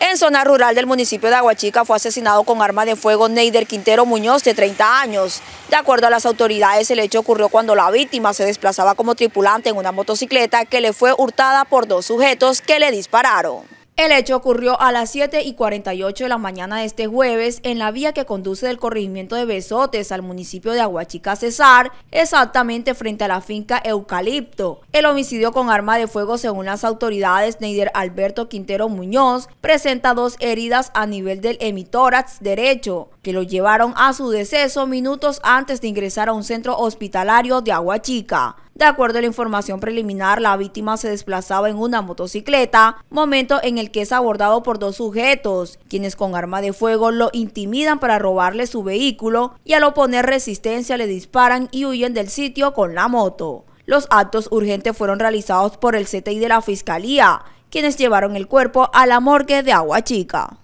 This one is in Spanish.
En zona rural del municipio de Aguachica fue asesinado con arma de fuego Neider Quintero Muñoz, de 30 años. De acuerdo a las autoridades, el hecho ocurrió cuando la víctima se desplazaba como tripulante en una motocicleta que le fue hurtada por dos sujetos que le dispararon. El hecho ocurrió a las 7 y 48 de la mañana de este jueves en la vía que conduce del corregimiento de Besotes al municipio de Aguachica Cesar, exactamente frente a la finca Eucalipto. El homicidio con arma de fuego, según las autoridades, Neider Alberto Quintero Muñoz, presenta dos heridas a nivel del hemitórax derecho, que lo llevaron a su deceso minutos antes de ingresar a un centro hospitalario de Aguachica. De acuerdo a la información preliminar, la víctima se desplazaba en una motocicleta, momento en el que es abordado por dos sujetos, quienes con arma de fuego lo intimidan para robarle su vehículo y al oponer resistencia le disparan y huyen del sitio con la moto. Los actos urgentes fueron realizados por el CTI de la Fiscalía, quienes llevaron el cuerpo a la morgue de Aguachica.